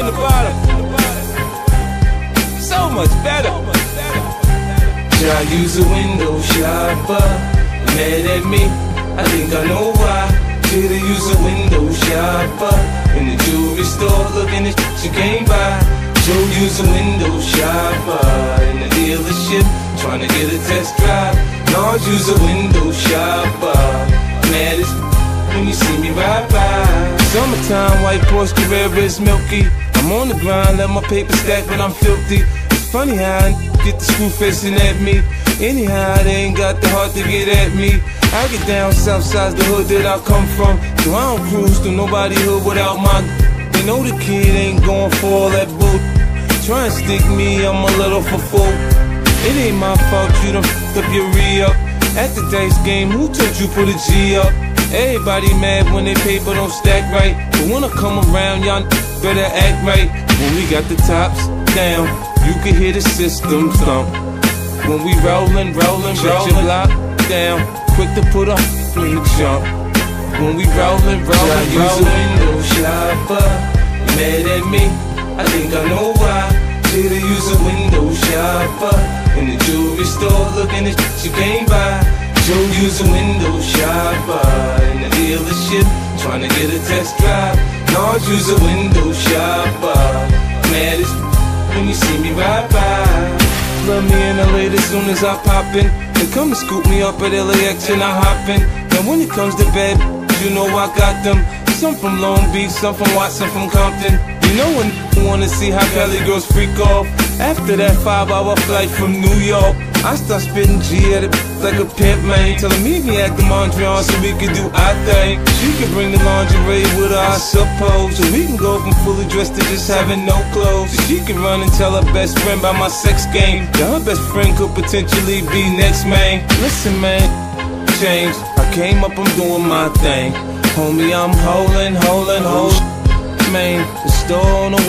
in the bottom. So much better. I use a window shopper. Mad at me, I think I know why. Shoulda use a window shopper. In the jewelry store, looking at shit you can't buy. Joe use a window shopper. In the dealership, trying to get a test drive. Lord use a window shopper. Mad as Summertime, white Porsche Carrera is milky. I'm on the grind, let my paper stack, but I'm filthy. It's funny how I get the screw facing at me. Anyhow, they ain't got the heart to get at me. I get down south side the hood that I come from. So I don't cruise through nobody hood without my. They know the kid ain't going for all that bull. Try and stick me, I'm a little for full. It ain't my fault you done f***ed up your re-up. At the dice game, who told you put a G up? Everybody mad when they paper don't stack right. But when I come around, y'all better act right. When we got the tops down, you can hear the system thump. When we rollin', rollin', rollin', your block down, quick to put a in the jump. When we rollin', rollin', use a rollin'. window shopper. Mad at me, I think I know why. Shoulda use a window shopper. In the jewelry store, looking at shit you can't Joe use a window shopper. In the dealership, trying to get a test drive. Lord use a window shopper. Mad as when you see me ride by. Love me in LA as soon as I pop in. They come and scoop me up at LAX and I hop in. And when it comes to bed, you know I got them. Some from Long Beach, some from Watson, from Compton. You know when you wanna see how Cali girls freak off. After that five hour flight from New York, I start spitting G at it like a pimp, man. Tell her meet me at the Mondrian so we can do our thing. She can bring the lingerie with her, I suppose. So we can go from fully dressed to just having no clothes. So she can run and tell her best friend about my sex game. That her best friend could potentially be next, man. Listen, man, change. I came up, I'm doing my thing. Homie, I'm holding, holding, holding. Man, the store on the